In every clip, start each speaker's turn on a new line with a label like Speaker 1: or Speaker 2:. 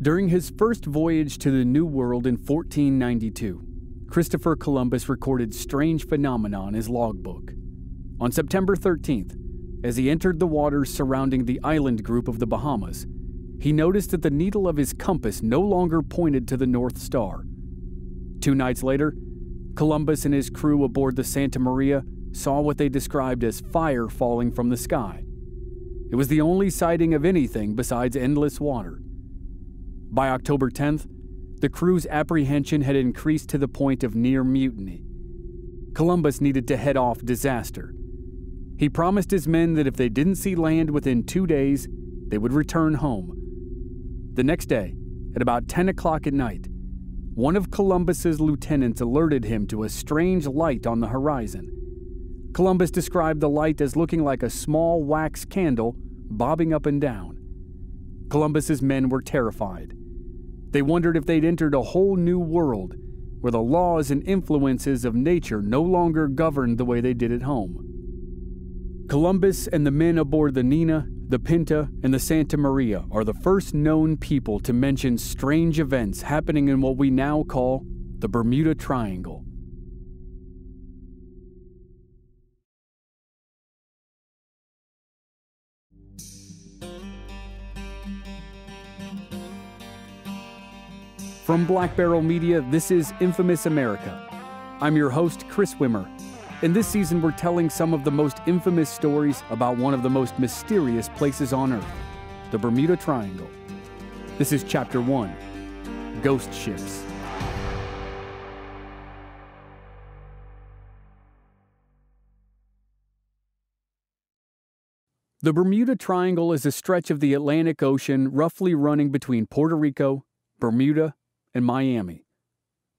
Speaker 1: During his first voyage to the New World in 1492, Christopher Columbus recorded strange phenomena in his logbook. On September 13th, as he entered the waters surrounding the island group of the Bahamas, he noticed that the needle of his compass no longer pointed to the North Star. Two nights later, Columbus and his crew aboard the Santa Maria saw what they described as fire falling from the sky. It was the only sighting of anything besides endless water. By October 10th, the crew's apprehension had increased to the point of near mutiny. Columbus needed to head off disaster. He promised his men that if they didn't see land within two days, they would return home. The next day, at about 10 o'clock at night, one of Columbus's lieutenants alerted him to a strange light on the horizon. Columbus described the light as looking like a small wax candle bobbing up and down. Columbus's men were terrified. They wondered if they'd entered a whole new world where the laws and influences of nature no longer governed the way they did at home. Columbus and the men aboard the Nina, the Pinta, and the Santa Maria are the first known people to mention strange events happening in what we now call the Bermuda Triangle. From Black Barrel Media, this is Infamous America. I'm your host, Chris Wimmer. In this season, we're telling some of the most infamous stories about one of the most mysterious places on Earth, the Bermuda Triangle. This is Chapter 1 Ghost Ships. The Bermuda Triangle is a stretch of the Atlantic Ocean roughly running between Puerto Rico, Bermuda, and Miami.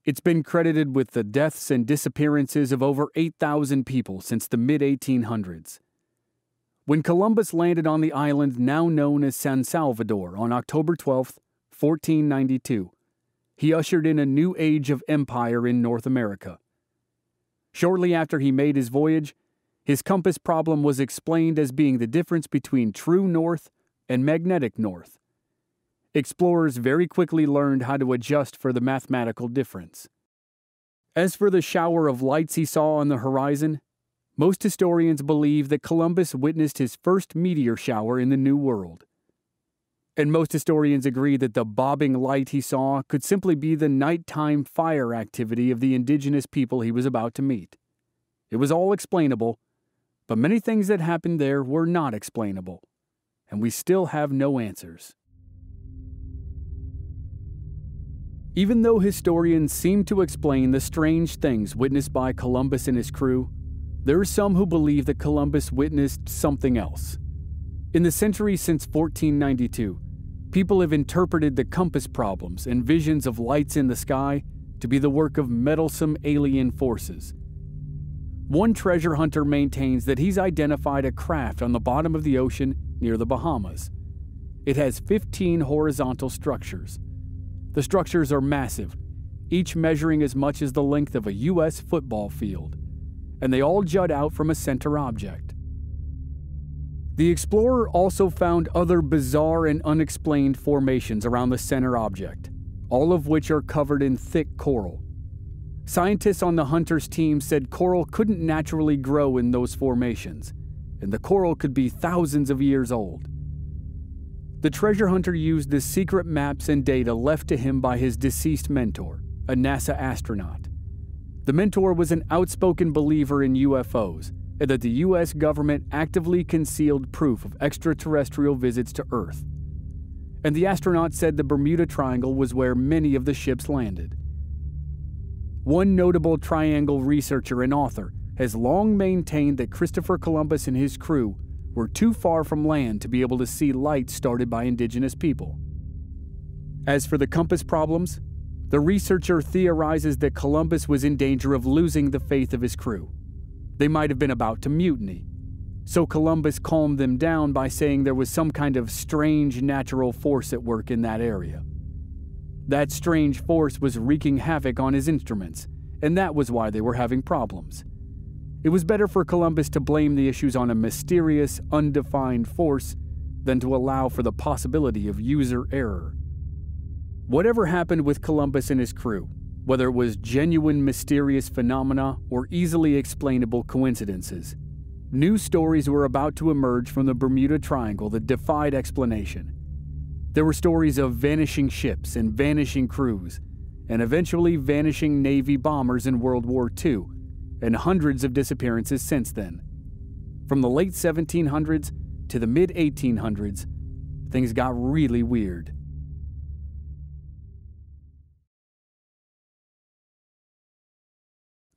Speaker 1: It's been credited with the deaths and disappearances of over 8,000 people since the mid 1800s. When Columbus landed on the island now known as San Salvador on October 12, 1492, he ushered in a new age of empire in North America. Shortly after he made his voyage, his compass problem was explained as being the difference between true north and magnetic north explorers very quickly learned how to adjust for the mathematical difference. As for the shower of lights he saw on the horizon, most historians believe that Columbus witnessed his first meteor shower in the New World. And most historians agree that the bobbing light he saw could simply be the nighttime fire activity of the indigenous people he was about to meet. It was all explainable, but many things that happened there were not explainable, and we still have no answers. Even though historians seem to explain the strange things witnessed by Columbus and his crew, there are some who believe that Columbus witnessed something else. In the century since 1492, people have interpreted the compass problems and visions of lights in the sky to be the work of meddlesome alien forces. One treasure hunter maintains that he's identified a craft on the bottom of the ocean near the Bahamas. It has 15 horizontal structures the structures are massive, each measuring as much as the length of a U.S. football field, and they all jut out from a center object. The explorer also found other bizarre and unexplained formations around the center object, all of which are covered in thick coral. Scientists on the hunter's team said coral couldn't naturally grow in those formations, and the coral could be thousands of years old. The treasure hunter used the secret maps and data left to him by his deceased mentor, a NASA astronaut. The mentor was an outspoken believer in UFOs and that the US government actively concealed proof of extraterrestrial visits to Earth. And the astronaut said the Bermuda Triangle was where many of the ships landed. One notable triangle researcher and author has long maintained that Christopher Columbus and his crew were too far from land to be able to see lights started by indigenous people. As for the compass problems, the researcher theorizes that Columbus was in danger of losing the faith of his crew. They might have been about to mutiny. So Columbus calmed them down by saying there was some kind of strange natural force at work in that area. That strange force was wreaking havoc on his instruments, and that was why they were having problems. It was better for Columbus to blame the issues on a mysterious, undefined force than to allow for the possibility of user error. Whatever happened with Columbus and his crew, whether it was genuine mysterious phenomena or easily explainable coincidences, new stories were about to emerge from the Bermuda Triangle that defied explanation. There were stories of vanishing ships and vanishing crews, and eventually vanishing Navy bombers in World War II, and hundreds of disappearances since then. From the late 1700s to the mid 1800s, things got really weird.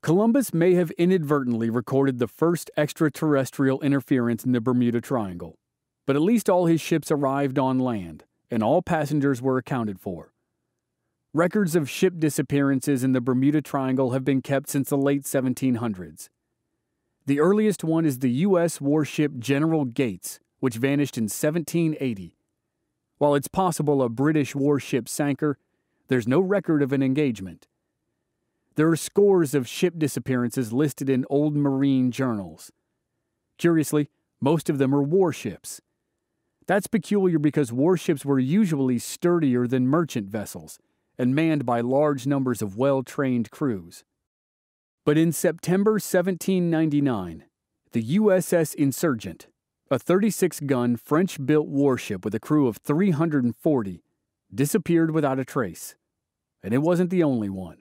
Speaker 1: Columbus may have inadvertently recorded the first extraterrestrial interference in the Bermuda Triangle, but at least all his ships arrived on land, and all passengers were accounted for. Records of ship disappearances in the Bermuda Triangle have been kept since the late 1700s. The earliest one is the U.S. warship General Gates, which vanished in 1780. While it's possible a British warship sank her, there's no record of an engagement. There are scores of ship disappearances listed in old marine journals. Curiously, most of them are warships. That's peculiar because warships were usually sturdier than merchant vessels and manned by large numbers of well trained crews. But in September 1799, the USS Insurgent, a 36 gun French built warship with a crew of 340, disappeared without a trace. And it wasn't the only one.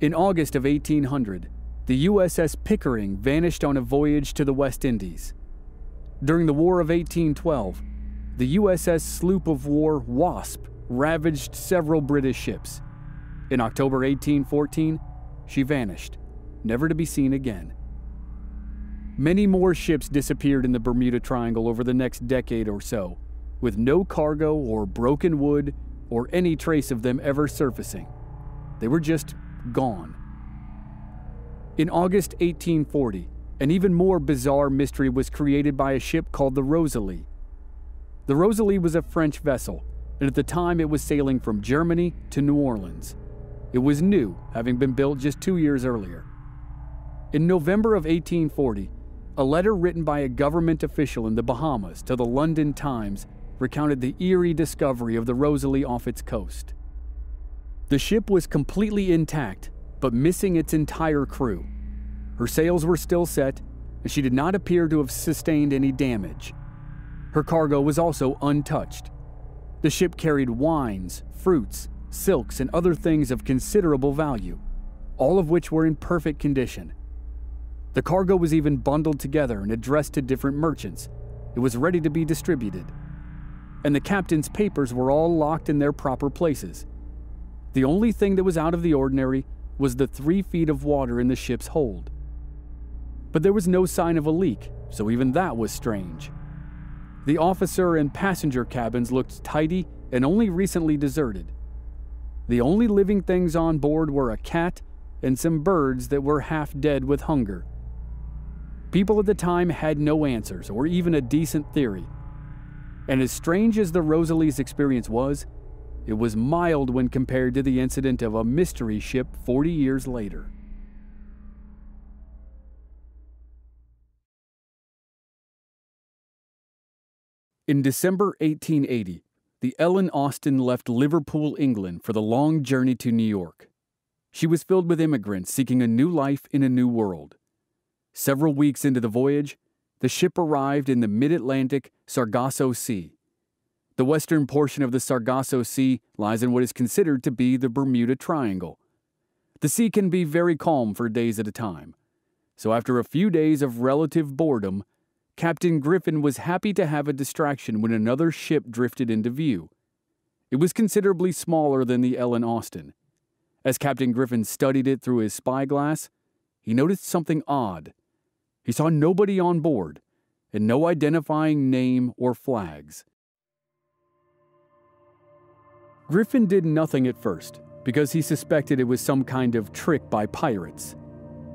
Speaker 1: In August of 1800, the USS Pickering vanished on a voyage to the West Indies. During the War of 1812, the USS sloop of war Wasp ravaged several British ships. In October 1814, she vanished, never to be seen again. Many more ships disappeared in the Bermuda Triangle over the next decade or so, with no cargo or broken wood or any trace of them ever surfacing. They were just gone. In August 1840, an even more bizarre mystery was created by a ship called the Rosalie. The Rosalie was a French vessel, and at the time it was sailing from Germany to New Orleans. It was new, having been built just two years earlier. In November of 1840, a letter written by a government official in the Bahamas to the London Times recounted the eerie discovery of the Rosalie off its coast. The ship was completely intact, but missing its entire crew. Her sails were still set, and she did not appear to have sustained any damage. Her cargo was also untouched. The ship carried wines, fruits, silks, and other things of considerable value, all of which were in perfect condition. The cargo was even bundled together and addressed to different merchants. It was ready to be distributed. And the captain's papers were all locked in their proper places. The only thing that was out of the ordinary was the three feet of water in the ship's hold. But there was no sign of a leak, so even that was strange. The officer and passenger cabins looked tidy and only recently deserted. The only living things on board were a cat and some birds that were half dead with hunger. People at the time had no answers or even a decent theory. And as strange as the Rosalie's experience was, it was mild when compared to the incident of a mystery ship 40 years later. In December 1880, the Ellen Austin left Liverpool, England for the long journey to New York. She was filled with immigrants seeking a new life in a new world. Several weeks into the voyage, the ship arrived in the mid Atlantic Sargasso Sea. The western portion of the Sargasso Sea lies in what is considered to be the Bermuda Triangle. The sea can be very calm for days at a time. So, after a few days of relative boredom, Captain Griffin was happy to have a distraction when another ship drifted into view. It was considerably smaller than the Ellen Austin. As Captain Griffin studied it through his spyglass, he noticed something odd. He saw nobody on board, and no identifying name or flags. Griffin did nothing at first because he suspected it was some kind of trick by pirates.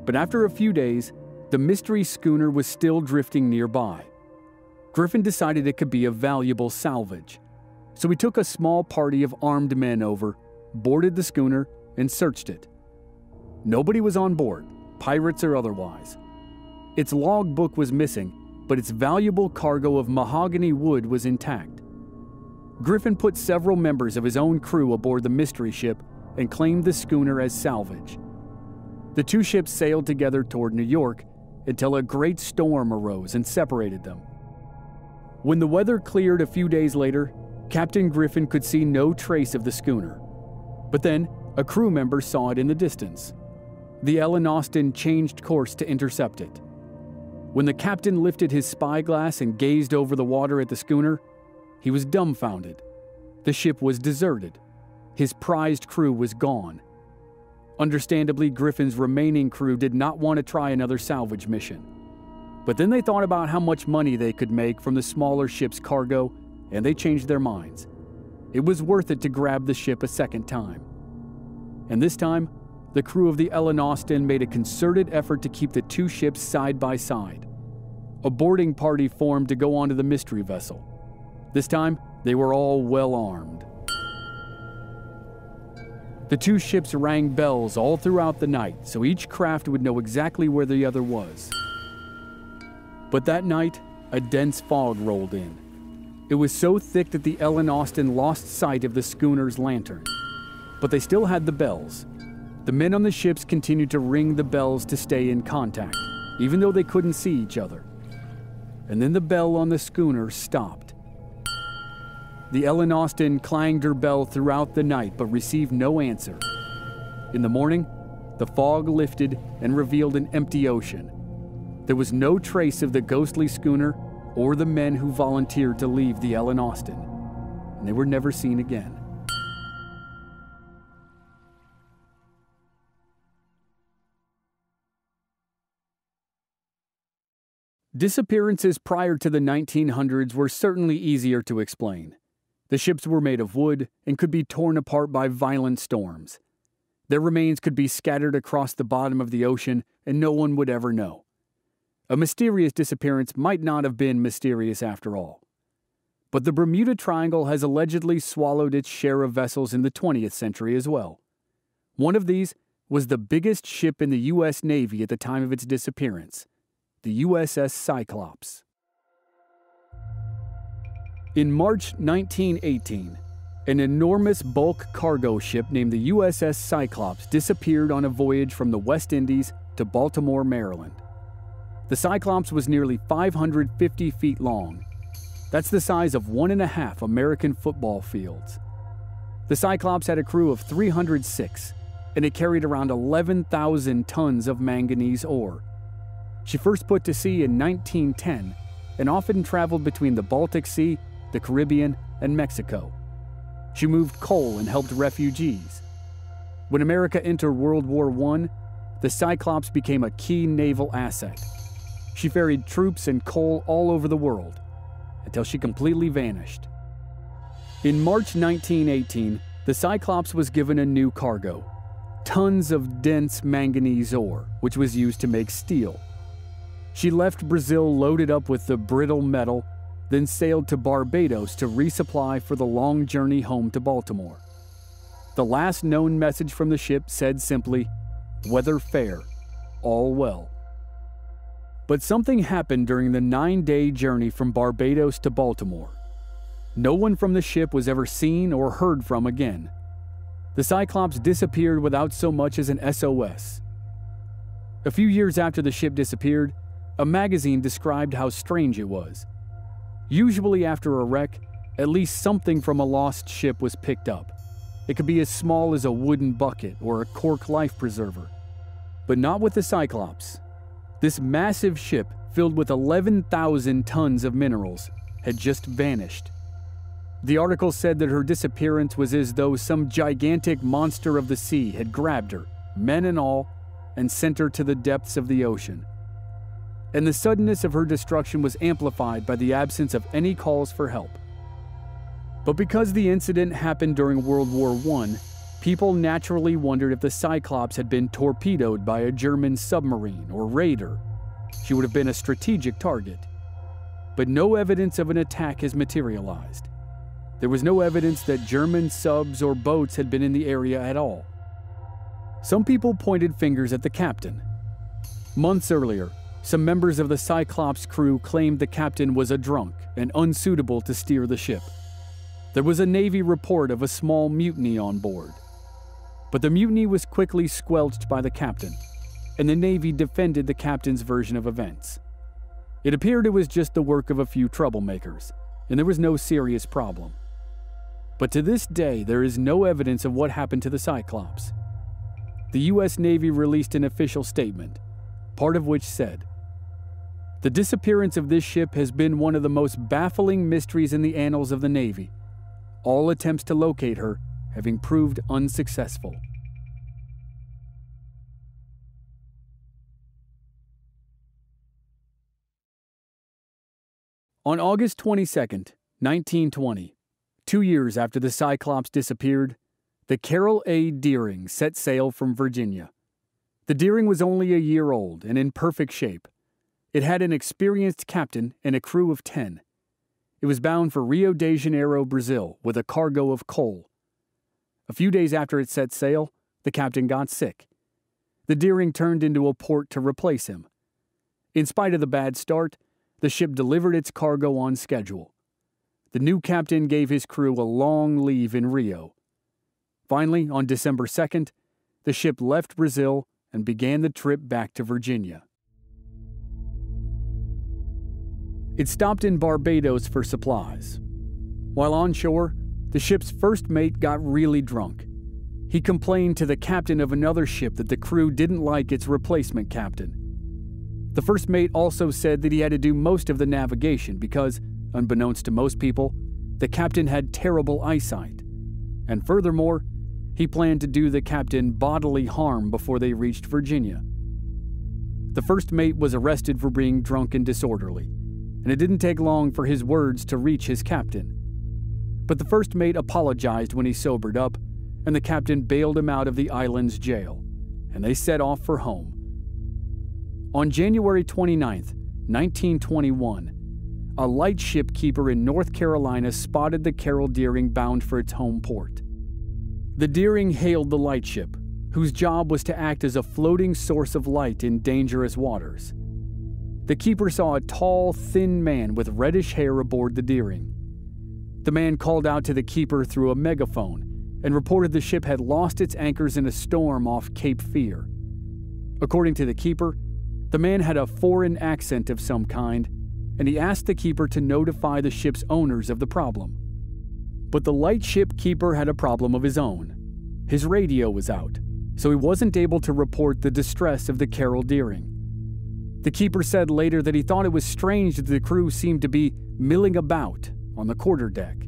Speaker 1: But after a few days, the mystery schooner was still drifting nearby. Griffin decided it could be a valuable salvage. So he took a small party of armed men over, boarded the schooner, and searched it. Nobody was on board, pirates or otherwise. Its logbook was missing, but its valuable cargo of mahogany wood was intact. Griffin put several members of his own crew aboard the mystery ship and claimed the schooner as salvage. The two ships sailed together toward New York until a great storm arose and separated them. When the weather cleared a few days later, Captain Griffin could see no trace of the schooner. But then, a crew member saw it in the distance. The Ellen Austin changed course to intercept it. When the captain lifted his spyglass and gazed over the water at the schooner, he was dumbfounded. The ship was deserted. His prized crew was gone. Understandably, Griffin's remaining crew did not want to try another salvage mission. But then they thought about how much money they could make from the smaller ship's cargo, and they changed their minds. It was worth it to grab the ship a second time. And this time, the crew of the Ellen Austin made a concerted effort to keep the two ships side by side. A boarding party formed to go onto the mystery vessel. This time, they were all well armed. The two ships rang bells all throughout the night, so each craft would know exactly where the other was. But that night, a dense fog rolled in. It was so thick that the Ellen Austin lost sight of the schooner's lantern. But they still had the bells, the men on the ships continued to ring the bells to stay in contact, even though they couldn't see each other. And then the bell on the schooner stopped. The Ellen Austin clanged her bell throughout the night but received no answer. In the morning, the fog lifted and revealed an empty ocean. There was no trace of the ghostly schooner or the men who volunteered to leave the Ellen Austin, and they were never seen again. Disappearances prior to the 1900s were certainly easier to explain. The ships were made of wood and could be torn apart by violent storms. Their remains could be scattered across the bottom of the ocean and no one would ever know. A mysterious disappearance might not have been mysterious after all. But the Bermuda Triangle has allegedly swallowed its share of vessels in the 20th century as well. One of these was the biggest ship in the U.S. Navy at the time of its disappearance the USS Cyclops. In March 1918, an enormous bulk cargo ship named the USS Cyclops disappeared on a voyage from the West Indies to Baltimore, Maryland. The Cyclops was nearly 550 feet long. That's the size of one and a half American football fields. The Cyclops had a crew of 306, and it carried around 11,000 tons of manganese ore, she first put to sea in 1910 and often traveled between the Baltic Sea, the Caribbean, and Mexico. She moved coal and helped refugees. When America entered World War I, the Cyclops became a key naval asset. She ferried troops and coal all over the world until she completely vanished. In March 1918, the Cyclops was given a new cargo tons of dense manganese ore, which was used to make steel. She left Brazil loaded up with the brittle metal, then sailed to Barbados to resupply for the long journey home to Baltimore. The last known message from the ship said simply, Weather fair, all well. But something happened during the nine day journey from Barbados to Baltimore. No one from the ship was ever seen or heard from again. The Cyclops disappeared without so much as an SOS. A few years after the ship disappeared, a magazine described how strange it was. Usually, after a wreck, at least something from a lost ship was picked up. It could be as small as a wooden bucket or a cork life preserver. But not with the Cyclops. This massive ship, filled with 11,000 tons of minerals, had just vanished. The article said that her disappearance was as though some gigantic monster of the sea had grabbed her, men and all, and sent her to the depths of the ocean and the suddenness of her destruction was amplified by the absence of any calls for help. But because the incident happened during World War I, people naturally wondered if the Cyclops had been torpedoed by a German submarine or raider. She would have been a strategic target. But no evidence of an attack has materialized. There was no evidence that German subs or boats had been in the area at all. Some people pointed fingers at the captain. Months earlier, some members of the Cyclops crew claimed the captain was a drunk and unsuitable to steer the ship. There was a Navy report of a small mutiny on board. But the mutiny was quickly squelched by the captain, and the Navy defended the captain's version of events. It appeared it was just the work of a few troublemakers, and there was no serious problem. But to this day, there is no evidence of what happened to the Cyclops. The U.S. Navy released an official statement, part of which said The disappearance of this ship has been one of the most baffling mysteries in the annals of the Navy, all attempts to locate her having proved unsuccessful. On August 22, 1920, two years after the Cyclops disappeared, the Carroll A. Deering set sail from Virginia. The Deering was only a year old and in perfect shape. It had an experienced captain and a crew of 10. It was bound for Rio de Janeiro, Brazil, with a cargo of coal. A few days after it set sail, the captain got sick. The Deering turned into a port to replace him. In spite of the bad start, the ship delivered its cargo on schedule. The new captain gave his crew a long leave in Rio. Finally, on December 2nd, the ship left Brazil and began the trip back to Virginia. It stopped in Barbados for supplies. While on shore, the ship's first mate got really drunk. He complained to the captain of another ship that the crew didn't like its replacement captain. The first mate also said that he had to do most of the navigation because, unbeknownst to most people, the captain had terrible eyesight. And furthermore, he planned to do the captain bodily harm before they reached Virginia. The first mate was arrested for being drunk and disorderly, and it didn't take long for his words to reach his captain. But the first mate apologized when he sobered up, and the captain bailed him out of the island's jail, and they set off for home. On January 29, 1921, a lightship keeper in North Carolina spotted the Carroll Deering bound for its home port. The Deering hailed the lightship, whose job was to act as a floating source of light in dangerous waters. The keeper saw a tall, thin man with reddish hair aboard the Deering. The man called out to the keeper through a megaphone and reported the ship had lost its anchors in a storm off Cape Fear. According to the keeper, the man had a foreign accent of some kind, and he asked the keeper to notify the ship's owners of the problem. But the lightship keeper had a problem of his own. His radio was out, so he wasn't able to report the distress of the Carroll Deering. The keeper said later that he thought it was strange that the crew seemed to be milling about on the quarterdeck.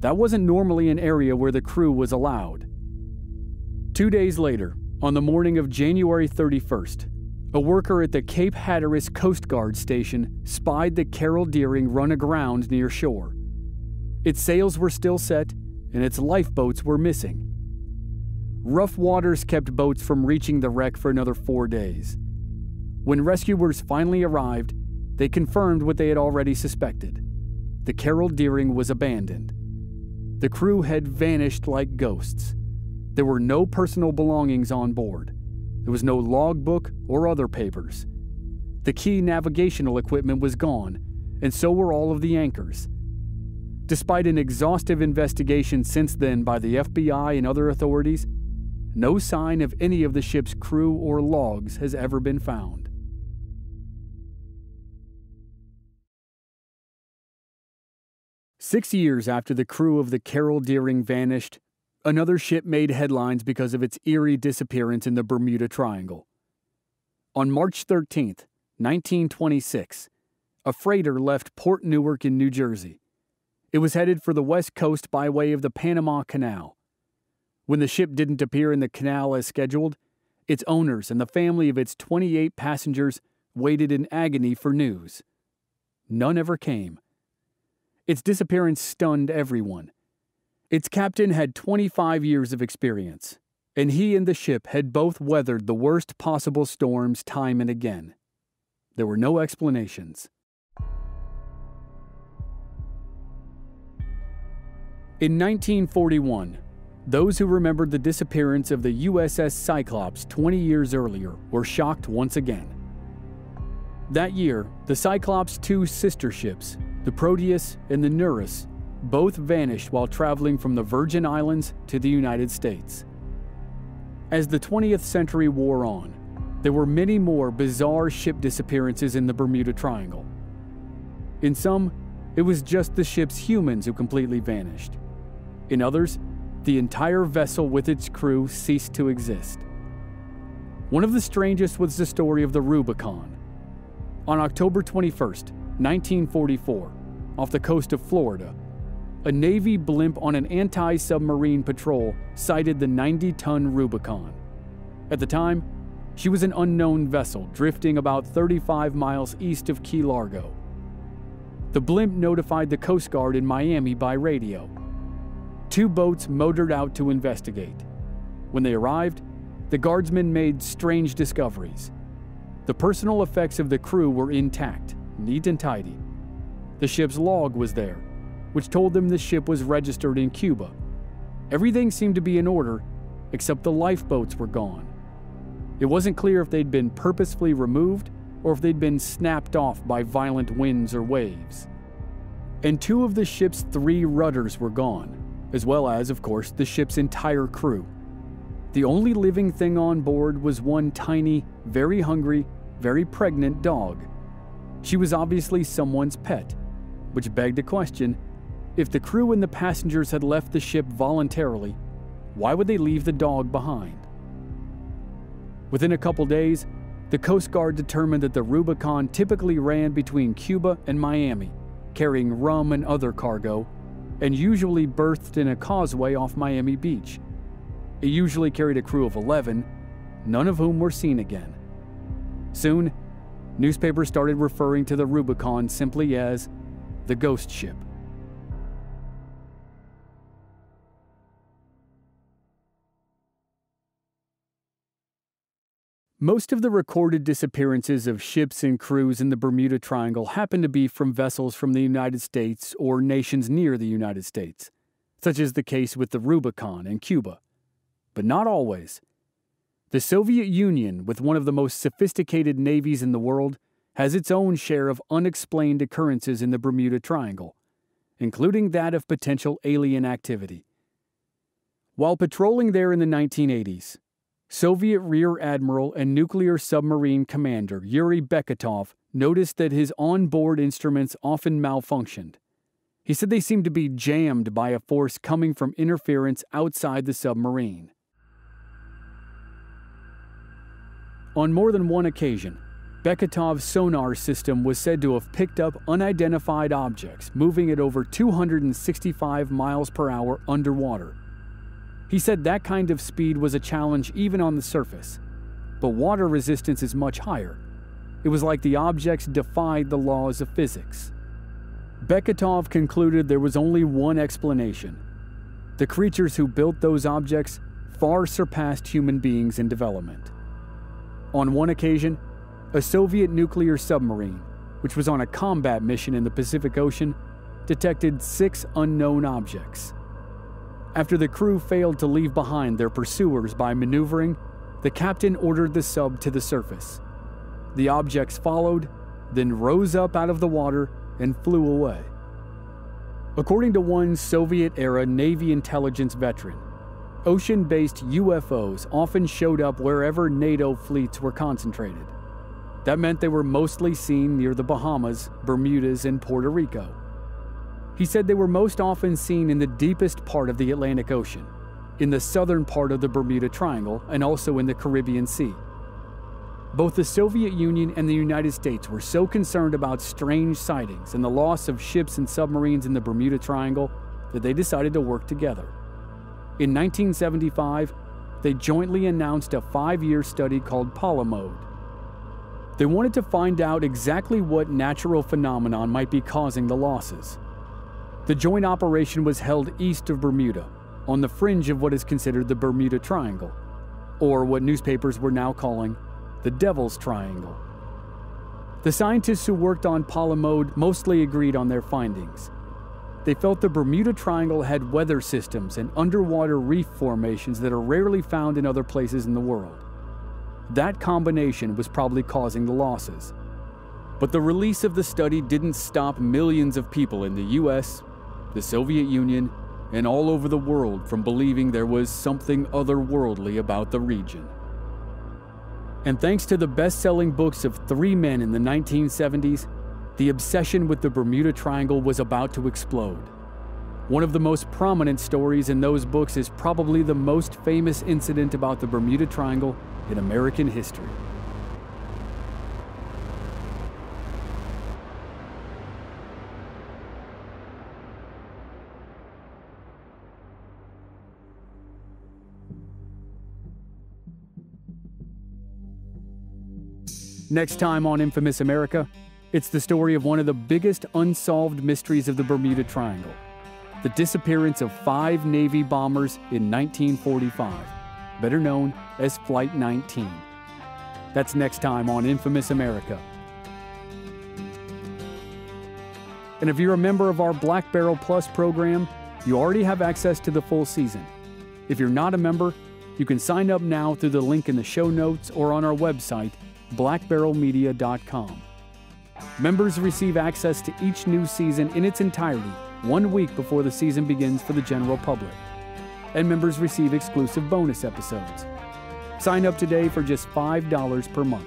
Speaker 1: That wasn't normally an area where the crew was allowed. Two days later, on the morning of January 31st, a worker at the Cape Hatteras Coast Guard station spied the Carroll Deering run aground near shore. Its sails were still set, and its lifeboats were missing. Rough waters kept boats from reaching the wreck for another four days. When rescuers finally arrived, they confirmed what they had already suspected. The Carroll Deering was abandoned. The crew had vanished like ghosts. There were no personal belongings on board. There was no logbook or other papers. The key navigational equipment was gone, and so were all of the anchors. Despite an exhaustive investigation since then by the FBI and other authorities, no sign of any of the ship's crew or logs has ever been found. Six years after the crew of the Carroll Deering vanished, Another ship made headlines because of its eerie disappearance in the Bermuda Triangle. On March 13, 1926, a freighter left Port Newark in New Jersey. It was headed for the west coast by way of the Panama Canal. When the ship didn't appear in the canal as scheduled, its owners and the family of its 28 passengers waited in agony for news. None ever came. Its disappearance stunned everyone its captain had 25 years of experience, and he and the ship had both weathered the worst possible storms time and again. There were no explanations. In 1941, those who remembered the disappearance of the USS Cyclops 20 years earlier were shocked once again. That year, the Cyclops' two sister ships, the Proteus and the Nereus, both vanished while traveling from the Virgin Islands to the United States. As the 20th century wore on, there were many more bizarre ship disappearances in the Bermuda Triangle. In some, it was just the ship's humans who completely vanished. In others, the entire vessel with its crew ceased to exist. One of the strangest was the story of the Rubicon. On October 21, 1944, off the coast of Florida, a Navy blimp on an anti submarine patrol sighted the 90 ton Rubicon. At the time, she was an unknown vessel drifting about 35 miles east of Key Largo. The blimp notified the Coast Guard in Miami by radio. Two boats motored out to investigate. When they arrived, the guardsmen made strange discoveries. The personal effects of the crew were intact, neat and tidy. The ship's log was there, which told them the ship was registered in Cuba. Everything seemed to be in order, except the lifeboats were gone. It wasn't clear if they'd been purposefully removed or if they'd been snapped off by violent winds or waves. And two of the ship's three rudders were gone, as well as, of course, the ship's entire crew. The only living thing on board was one tiny, very hungry, very pregnant dog. She was obviously someone's pet, which begged a question if the crew and the passengers had left the ship voluntarily, why would they leave the dog behind? Within a couple days, the Coast Guard determined that the Rubicon typically ran between Cuba and Miami, carrying rum and other cargo, and usually berthed in a causeway off Miami Beach. It usually carried a crew of 11, none of whom were seen again. Soon, newspapers started referring to the Rubicon simply as the ghost ship. Most of the recorded disappearances of ships and crews in the Bermuda Triangle happen to be from vessels from the United States or nations near the United States, such as the case with the Rubicon in Cuba. But not always. The Soviet Union, with one of the most sophisticated navies in the world, has its own share of unexplained occurrences in the Bermuda Triangle, including that of potential alien activity. While patrolling there in the 1980s, Soviet Rear Admiral and nuclear submarine commander Yuri Beketov noticed that his onboard instruments often malfunctioned. He said they seemed to be jammed by a force coming from interference outside the submarine. On more than one occasion, Beketov's sonar system was said to have picked up unidentified objects moving at over 265 miles per hour underwater he said that kind of speed was a challenge even on the surface, but water resistance is much higher. It was like the objects defied the laws of physics. Beketov concluded there was only one explanation. The creatures who built those objects far surpassed human beings in development. On one occasion, a Soviet nuclear submarine, which was on a combat mission in the Pacific Ocean, detected six unknown objects. After the crew failed to leave behind their pursuers by maneuvering, the captain ordered the sub to the surface. The objects followed, then rose up out of the water and flew away. According to one Soviet era Navy intelligence veteran, ocean based UFOs often showed up wherever NATO fleets were concentrated. That meant they were mostly seen near the Bahamas, Bermudas, and Puerto Rico. He said they were most often seen in the deepest part of the Atlantic Ocean, in the southern part of the Bermuda Triangle, and also in the Caribbean Sea. Both the Soviet Union and the United States were so concerned about strange sightings and the loss of ships and submarines in the Bermuda Triangle that they decided to work together. In 1975, they jointly announced a five year study called Polymode. They wanted to find out exactly what natural phenomenon might be causing the losses. The joint operation was held east of Bermuda, on the fringe of what is considered the Bermuda Triangle, or what newspapers were now calling the Devil's Triangle. The scientists who worked on Polymode mostly agreed on their findings. They felt the Bermuda Triangle had weather systems and underwater reef formations that are rarely found in other places in the world. That combination was probably causing the losses. But the release of the study didn't stop millions of people in the US, the Soviet Union, and all over the world from believing there was something otherworldly about the region. And thanks to the best selling books of three men in the 1970s, the obsession with the Bermuda Triangle was about to explode. One of the most prominent stories in those books is probably the most famous incident about the Bermuda Triangle in American history. Next time on Infamous America, it's the story of one of the biggest unsolved mysteries of the Bermuda Triangle the disappearance of five Navy bombers in 1945, better known as Flight 19. That's next time on Infamous America. And if you're a member of our Black Barrel Plus program, you already have access to the full season. If you're not a member, you can sign up now through the link in the show notes or on our website blackbarrelmedia.com. Members receive access to each new season in its entirety one week before the season begins for the general public. And members receive exclusive bonus episodes. Sign up today for just $5 per month.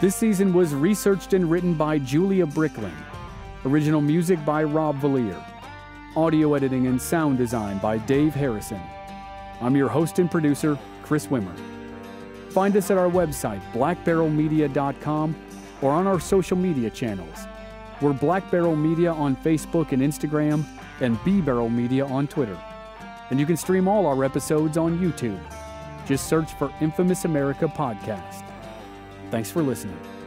Speaker 1: This season was researched and written by Julia Brickland. Original music by Rob Valier. Audio editing and sound design by Dave Harrison. I'm your host and producer, Chris Wimmer. Find us at our website, blackbarrelmedia.com, or on our social media channels. We're Black Barrel Media on Facebook and Instagram, and B Barrel Media on Twitter. And you can stream all our episodes on YouTube. Just search for Infamous America Podcast. Thanks for listening.